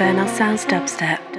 Bernal Sounds Dubstep.